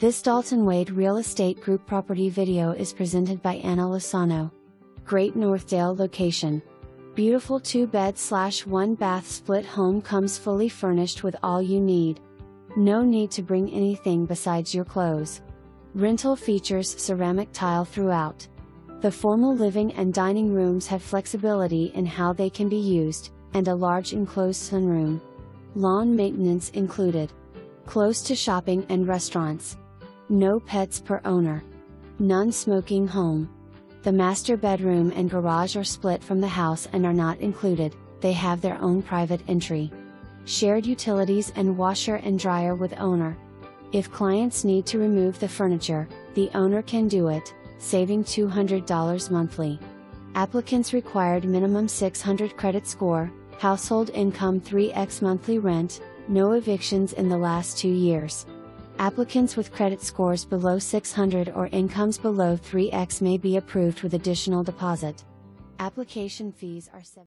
This Dalton Wade Real Estate Group property video is presented by Ana Lozano. Great Northdale location. Beautiful 2 bed slash 1 bath split home comes fully furnished with all you need. No need to bring anything besides your clothes. Rental features ceramic tile throughout. The formal living and dining rooms have flexibility in how they can be used, and a large enclosed sunroom. Lawn maintenance included. Close to shopping and restaurants. No pets per owner. Non smoking home. The master bedroom and garage are split from the house and are not included, they have their own private entry. Shared utilities and washer and dryer with owner. If clients need to remove the furniture, the owner can do it, saving $200 monthly. Applicants required minimum 600 credit score, household income 3x monthly rent, no evictions in the last two years. Applicants with credit scores below 600 or incomes below 3x may be approved with additional deposit. Application fees are 7